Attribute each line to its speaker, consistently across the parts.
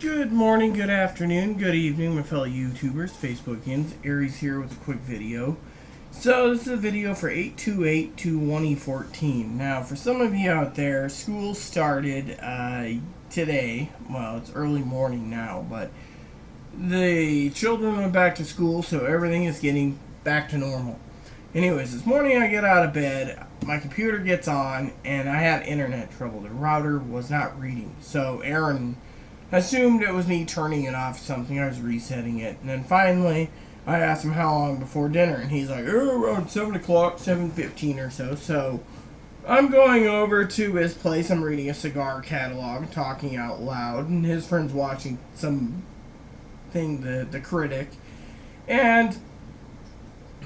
Speaker 1: Good morning, good afternoon, good evening, my fellow YouTubers, Facebookians. Aeris here with a quick video. So, this is a video for 828 to 2014. Now, for some of you out there, school started uh, today. Well, it's early morning now, but the children went back to school, so everything is getting back to normal. Anyways, this morning I get out of bed, my computer gets on, and I had internet trouble. The router was not reading. So, Aaron assumed it was me turning it off something. I was resetting it. And then finally, I asked him how long before dinner, and he's like, oh, around 7 o'clock, 7.15 or so. So I'm going over to his place. I'm reading a cigar catalog, talking out loud, and his friend's watching some thing, the, the critic. And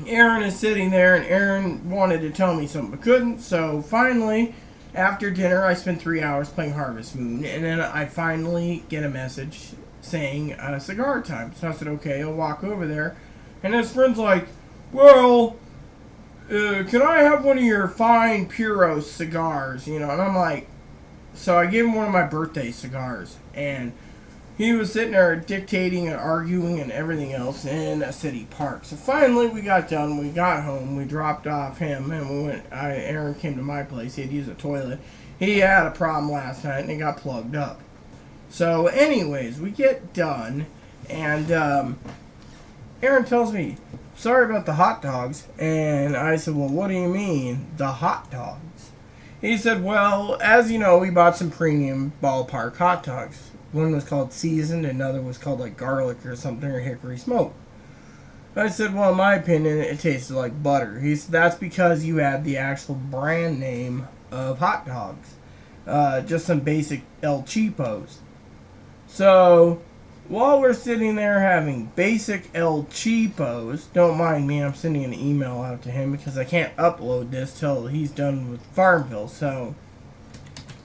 Speaker 1: Aaron is sitting there, and Aaron wanted to tell me something but couldn't. So finally, after dinner, I spent three hours playing Harvest Moon, and then I finally get a message saying uh, cigar time. So I said, okay, I'll walk over there. And his friend's like, well, uh, can I have one of your fine Puros cigars? You know, and I'm like, so I gave him one of my birthday cigars, and he was sitting there dictating and arguing and everything else in a city park. So finally, we got done. We got home. We dropped off him, and we went. I, Aaron came to my place. He had used a toilet. He had a problem last night, and it got plugged up. So, anyways, we get done, and um, Aaron tells me, "Sorry about the hot dogs." And I said, "Well, what do you mean, the hot dogs?" He said, "Well, as you know, we bought some premium ballpark hot dogs." One was called seasoned, another was called like garlic or something or hickory smoke. I said, well, in my opinion, it tasted like butter. He said, that's because you had the actual brand name of hot dogs. Uh, just some basic El Cheapos. So, while we're sitting there having basic El Cheapos, don't mind me, I'm sending an email out to him because I can't upload this till he's done with Farmville. So,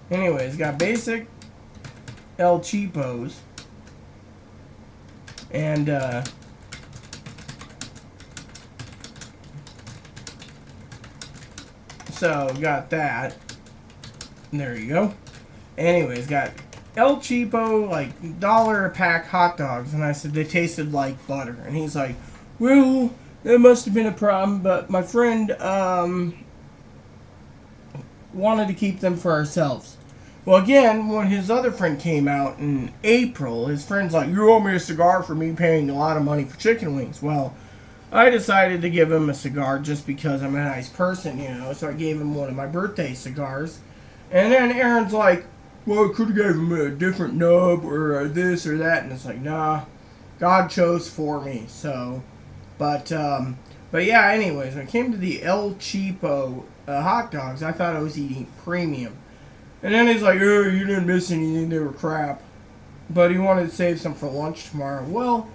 Speaker 1: anyways, got basic El Cheapos. And, uh, so got that. There you go. Anyways, got El Cheapo, like, dollar a pack hot dogs. And I said they tasted like butter. And he's like, well, that must have been a problem, but my friend, um, wanted to keep them for ourselves. Well, again, when his other friend came out in April, his friend's like, You owe me a cigar for me paying a lot of money for chicken wings. Well, I decided to give him a cigar just because I'm a nice person, you know, so I gave him one of my birthday cigars. And then Aaron's like, Well, I could have gave him a different nub or this or that. And it's like, Nah, God chose for me. So, but, um, but yeah, anyways, when it came to the El Cheapo uh, hot dogs, I thought I was eating premium. And then he's like, oh, you didn't miss anything, they were crap. But he wanted to save some for lunch tomorrow. Well,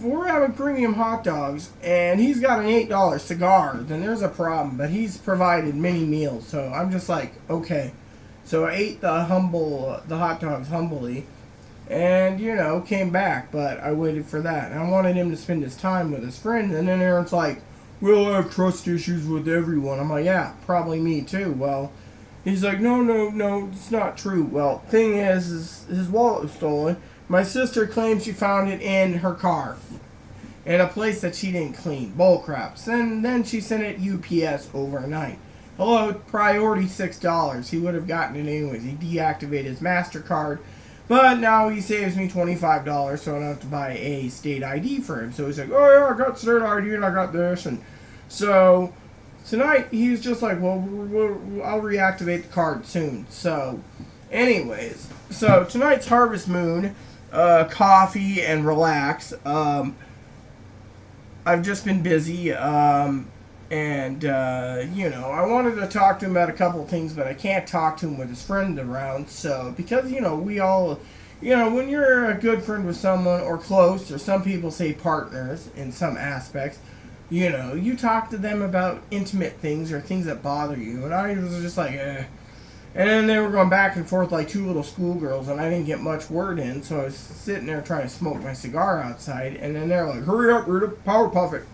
Speaker 1: we're having premium hot dogs, and he's got an $8 cigar, then there's a problem. But he's provided many meals, so I'm just like, okay. So I ate the humble, the hot dogs humbly, and, you know, came back. But I waited for that. And I wanted him to spend his time with his friend, and then Aaron's like, well, I have trust issues with everyone. I'm like, yeah, probably me too. Well, He's like, no, no, no, it's not true. Well, thing is, is his wallet was stolen. My sister claims she found it in her car, in a place that she didn't clean. Bullcrap. And then she sent it UPS overnight. Hello, priority six dollars. He would have gotten it anyways. He deactivated his Mastercard, but now he saves me twenty five dollars, so I don't have to buy a state ID for him. So he's like, oh yeah, I got state ID and I got this, and so tonight he's just like, well, I'll reactivate the card soon. So, anyways, so tonight's Harvest Moon, uh, coffee and relax. Um, I've just been busy, um, and uh, you know, I wanted to talk to him about a couple things, but I can't talk to him with his friend around. So, because you know, we all. You know, when you're a good friend with someone or close, or some people say partners in some aspects, you know, you talk to them about intimate things or things that bother you, and I was just like, eh. And then they were going back and forth like two little schoolgirls, and I didn't get much word in, so I was sitting there trying to smoke my cigar outside, and then they're like, hurry up, Rita, power puff it.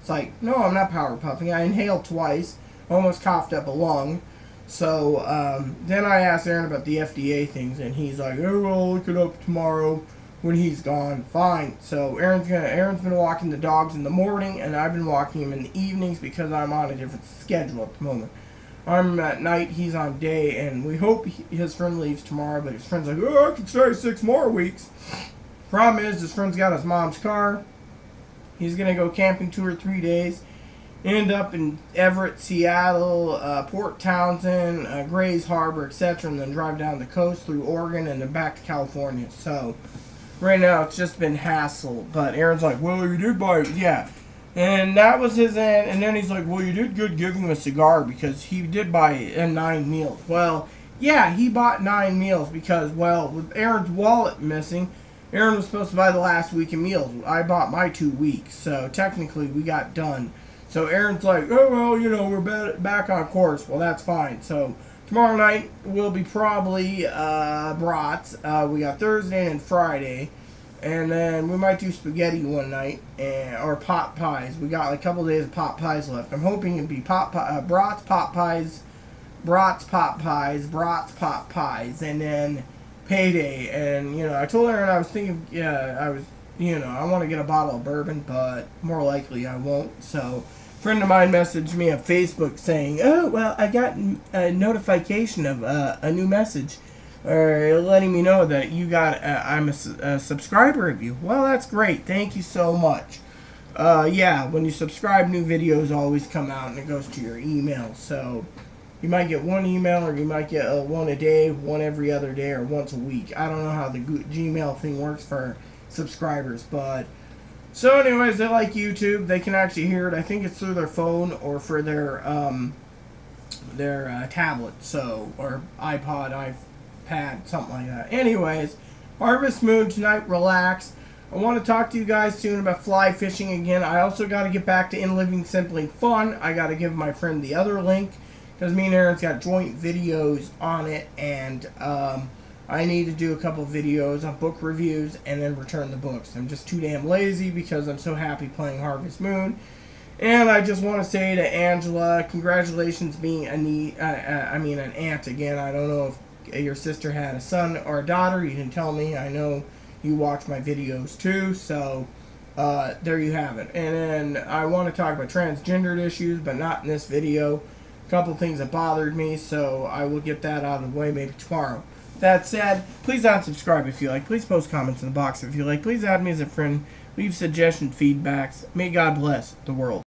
Speaker 1: It's like, no, I'm not power puffing. I inhaled twice, almost coughed up a lung. So um, then I asked Aaron about the FDA things, and he's like, "Oh, well, I'll look it up tomorrow when he's gone." Fine. So Aaron's gonna Aaron's been walking the dogs in the morning, and I've been walking him in the evenings because I'm on a different schedule at the moment. I'm at night, he's on day, and we hope he, his friend leaves tomorrow. But his friend's like, "Oh, I can stay six more weeks." Problem is, his friend's got his mom's car. He's gonna go camping two or three days end up in Everett, Seattle, uh, Port Townsend, uh, Grays Harbor, etc., and then drive down the coast through Oregon and then back to California. So right now it's just been hassle. But Aaron's like, well, you did buy it, yeah. And that was his end. And then he's like, well, you did good giving him a cigar because he did buy uh, nine meals. Well, yeah, he bought nine meals because, well, with Aaron's wallet missing, Aaron was supposed to buy the last week of meals. I bought my two weeks, so technically we got done. So Aaron's like, oh, well, you know, we're back on course. Well, that's fine. So tomorrow night will be probably uh, brats. Uh, we got Thursday and Friday. And then we might do spaghetti one night, and or pot pies. We got like a couple days of pot pies left. I'm hoping it'd be pot pie, uh, brats, pot pies, brats, pot pies, brats, pot pies, and then payday. And you know, I told Aaron I was thinking, yeah, I was, you know, I want to get a bottle of bourbon, but more likely I won't. So friend of mine messaged me on Facebook saying, "Oh, well, I got a notification of uh, a new message, or letting me know that you got uh, I'm a, a, subscriber of you." Well, that's great. Thank you so much. Uh, yeah, when you subscribe, new videos always come out, and it goes to your email. So you might get one email, or you might get uh, one a day, one every other day, or once a week. I don't know how the Gmail thing works for subscribers, but so, anyways, they like YouTube. They can actually hear it. I think it's through their phone or for their um, their uh, tablet, so or iPod, iPad, something like that. Anyways, Harvest Moon tonight. Relax. I want to talk to you guys soon about fly fishing again. I also got to get back to In Living Simply Fun. I got to give my friend the other link because me and Aaron's got joint videos on it, and um, I need to do a couple videos on book reviews and then return the books. I'm just too damn lazy because I'm so happy playing Harvest Moon. And I just want to say to Angela, congratulations being a nie- uh, uh, I mean an aunt again. I don't know if your sister had a son or a daughter. You didn't tell me. I know you watch my videos too, so uh, there you have it. And then I want to talk about transgendered issues, but not in this video. A couple things that bothered me, so I will get that out of the way maybe tomorrow. That said, please unsubscribe if you like. Please post comments in the box if you like. Please add me as a friend. Leave suggestion feedbacks. May God bless the world.